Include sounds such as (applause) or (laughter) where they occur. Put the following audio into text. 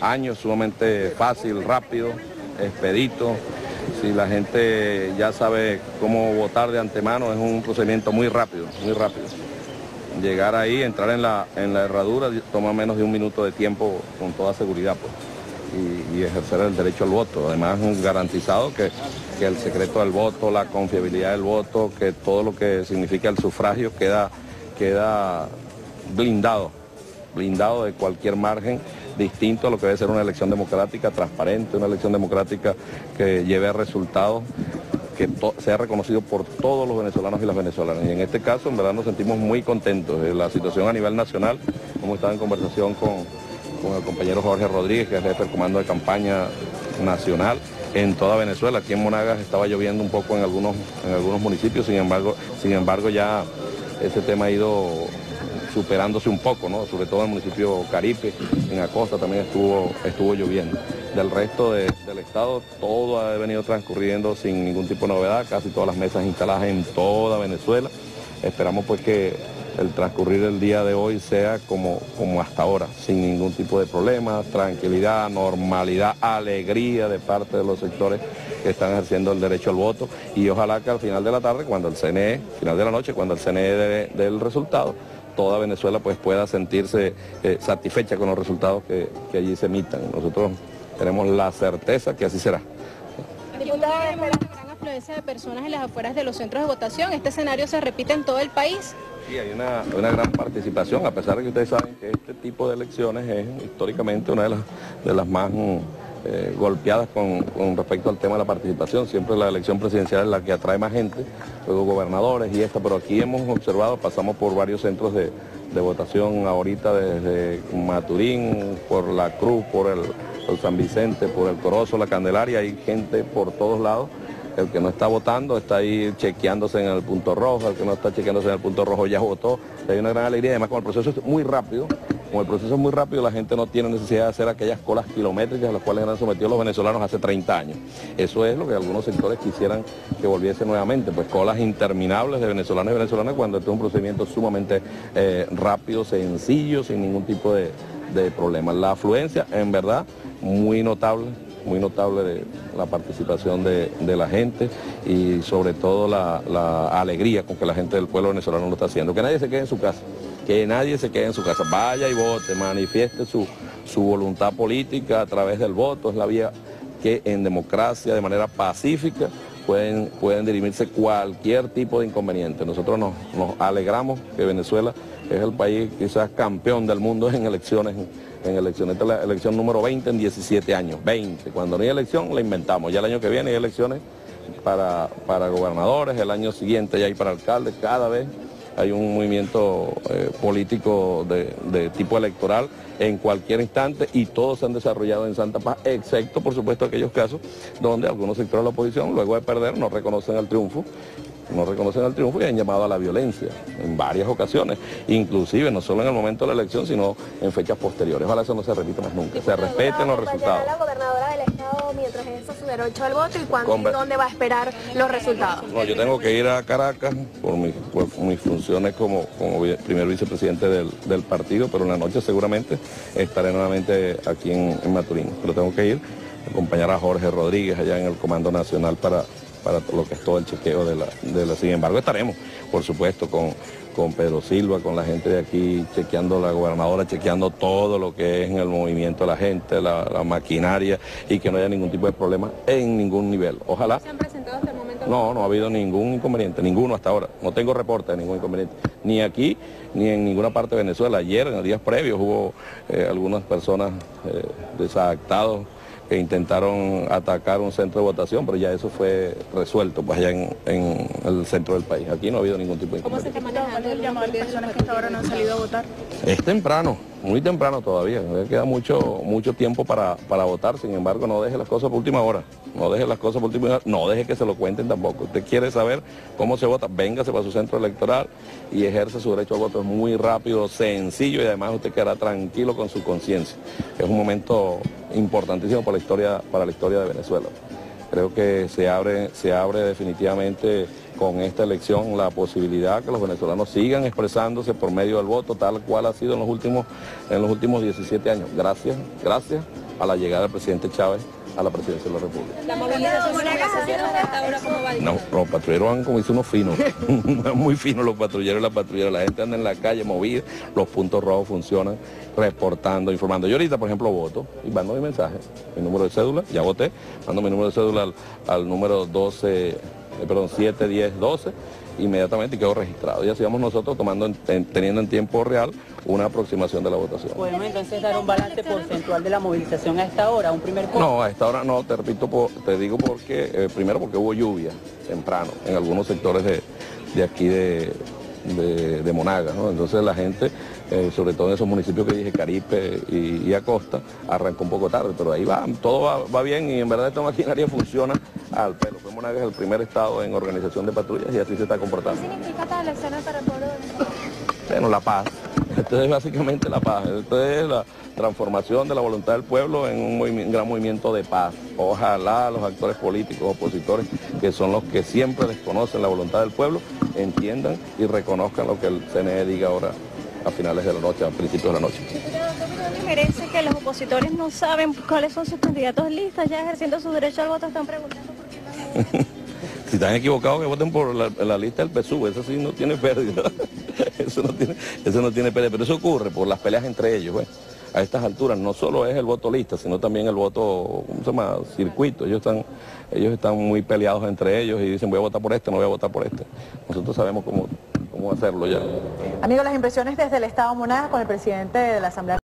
años, sumamente fácil, rápido, expedito. Si la gente ya sabe cómo votar de antemano, es un procedimiento muy rápido, muy rápido. Llegar ahí, entrar en la, en la herradura, toma menos de un minuto de tiempo con toda seguridad. Pues y, ejercer el derecho al voto. Además, garantizado que, que, el secreto del voto, la confiabilidad del voto, que todo lo que significa el sufragio queda, queda blindado, blindado de cualquier margen distinto a lo que debe ser una elección democrática, transparente, una elección democrática que lleve a resultados que sea reconocido por todos los venezolanos y las venezolanas. Y en este caso, en verdad, nos sentimos muy contentos. La situación a nivel nacional, como estaba en conversación con, con el compañero Jorge Rodríguez, que es jefe del comando de campaña nacional en toda Venezuela. Aquí en Monagas estaba lloviendo un poco en algunos, en algunos municipios, sin embargo, sin embargo ya ese tema ha ido superándose un poco, ¿no? sobre todo en el municipio Caripe, en Acosta también estuvo, estuvo lloviendo. Del resto del estado todo ha venido transcurriendo sin ningún tipo de novedad, casi todas las mesas instaladas en toda Venezuela. Esperamos pues que el transcurrir del día de hoy sea como, como hasta ahora, sin ningún tipo de problema, tranquilidad, normalidad, alegría de parte de los sectores que están ejerciendo el derecho al voto y ojalá que al final de la tarde, cuando el CNE, final de la noche, cuando el CNE dé el resultado, toda Venezuela pues pueda sentirse eh, satisfecha con los resultados que, que allí se emitan. Nosotros tenemos la certeza que así será afluencia de personas en las afueras de los centros de votación. ¿Este escenario se repite en todo el país? Sí, hay una, gran participación, a pesar de que ustedes saben que este tipo de elecciones es históricamente una de las, de las más eh, golpeadas con, respecto al tema de la participación. Siempre la elección presidencial es la que atrae más gente, luego gobernadores y esta, pero aquí hemos observado, pasamos por varios centros de, votación ahorita desde Maturín, por La Cruz, por el, San Vicente, por el Corozo, la Candelaria, hay gente por todos lados el que no está votando está ahí chequeándose en el punto rojo, el que no está chequeándose en el punto rojo ya votó. Hay una gran alegría, además como el proceso es muy rápido, como el proceso es muy rápido, la gente no tiene necesidad de hacer aquellas colas kilométricas a las cuales han sometido los venezolanos hace 30 años. Eso es lo que algunos sectores quisieran que volviese nuevamente, pues colas interminables de venezolanos y venezolanas cuando este es un procedimiento sumamente eh, rápido, sencillo, sin ningún tipo de, de problema. La afluencia, en verdad, muy notable muy notable la participación de, la gente y sobre todo la, alegría con que la gente del pueblo venezolano lo está haciendo. Que nadie se quede en su casa, que nadie se quede en su casa, vaya y vote, manifieste su voluntad política a través del voto, es la vía que en democracia, de manera pacífica, pueden, pueden dirimirse cualquier tipo de inconveniente. Nosotros nos, alegramos que Venezuela es el país quizás campeón del mundo en elecciones en elecciones. Esta es la elección número 20 en 17 años. 20. Cuando no hay elección, la inventamos. Ya el año que viene hay elecciones para, para gobernadores, el año siguiente ya hay para alcaldes. Cada vez hay un movimiento eh, político de, tipo electoral en cualquier instante y todos se han desarrollado en Santa Paz, excepto por supuesto aquellos casos donde algunos sectores de la oposición luego de perder no reconocen el triunfo no reconocen el triunfo y han llamado a la violencia en varias ocasiones, inclusive no solo en el momento de la elección, sino en fechas posteriores. Ojalá eso no se repita más nunca, se respeten los resultados. Del estado mientras ejerce su derecho al voto y cuándo y dónde va a esperar los resultados? No, yo tengo que ir a Caracas por, mis funciones como, como primer vicepresidente del, partido, pero en la noche seguramente estaré nuevamente aquí en, en Maturín. Pero tengo que ir a acompañar a Jorge Rodríguez allá en el Comando Nacional para para lo que es todo el chequeo de la, de la... Sin embargo, estaremos, por supuesto, con, con Pedro Silva, con la gente de aquí, chequeando la gobernadora, chequeando todo lo que es en el movimiento de la gente, la, maquinaria y que no haya ningún tipo de problema en ningún nivel. Ojalá. ¿Se han presentado hasta el momento? No, no ha habido ningún inconveniente, ninguno hasta ahora. No tengo reporte de ningún inconveniente, ni aquí ni en ninguna parte de Venezuela. Ayer, en los días previos, hubo eh, algunas personas eh, que intentaron atacar un centro de votación, pero ya eso fue resuelto pues allá en, el centro del país. Aquí no ha habido ningún tipo de ¿Cómo se está manejando el llamado de personas que hasta ahora no han salido a votar? Es temprano, muy temprano todavía. Queda mucho, mucho tiempo para, para votar, sin embargo no deje las cosas por última hora. No deje las cosas por última hora, no deje que se lo cuenten tampoco. Usted quiere saber cómo se vota, véngase para su centro electoral y ejerce su derecho al voto. Es muy rápido, sencillo y además usted quedará tranquilo con su conciencia. Es un momento importantísimo para la historia, para la historia de Venezuela. Creo que se abre, se abre definitivamente con esta elección la posibilidad que los venezolanos sigan expresándose por medio del voto, tal cual ha sido en los últimos, en los últimos 17 años. Gracias, gracias a la llegada del presidente Chávez a la presidencia de la República. ¿La movilización hasta ahora cómo va? No, los patrulleros van como dice unos finos, (laughs) muy finos los patrulleros y las patrulleras. La gente anda en la calle movida, los puntos rojos funcionan, reportando, informando. Yo ahorita, por ejemplo, voto y mando mi mensaje, mi número de cédula, ya voté, mando mi número de cédula al, al número 12, eh, perdón, 7, 10, 12 inmediatamente quedó registrado. Y así vamos nosotros tomando, teniendo en tiempo real una aproximación de la votación. ¿Podemos entonces dar un balance porcentual de la movilización a esta hora, un primer No, a esta hora no, te repito, te digo porque, eh, primero porque hubo lluvia temprano en algunos sectores de, de aquí de, de, Monaga. Entonces la gente, eh, sobre todo en esos municipios que dije, Caripe y, Acosta, arrancó un poco tarde, pero ahí va, todo va, bien y en verdad esta maquinaria (laughs) funciona al pelo. Pues Monaga es el primer estado en organización de patrullas y así se está comportando. ¿Qué significa esta elección para el pueblo Bueno, la paz. (laughs) Esto es básicamente la paz. Esto es la transformación de la voluntad del pueblo en un, gran movimiento de paz. Ojalá los actores políticos, opositores, que son los que siempre desconocen la voluntad del pueblo, entiendan y reconozcan lo que el CNE diga ahora a finales de la noche, a principios de la noche. diferencia que los opositores no saben cuáles son sus candidatos listas, ya ejerciendo su derecho al voto están preguntando por qué (laughs) Si están equivocados que voten por la, lista del PSUV, eso sí no tiene pérdida. (laughs) eso, no tiene, eso no tiene pérdida, pero eso ocurre por las peleas entre ellos. Pues. A estas alturas no solo es el voto lista, sino también el voto, ¿cómo se llama? Circuito. Ellos están, ellos están muy peleados entre ellos y dicen voy a votar por este, no voy a votar por este. Nosotros sabemos cómo, cómo hacerlo ya. Amigos, las impresiones desde el Estado Monagas con el presidente de la Asamblea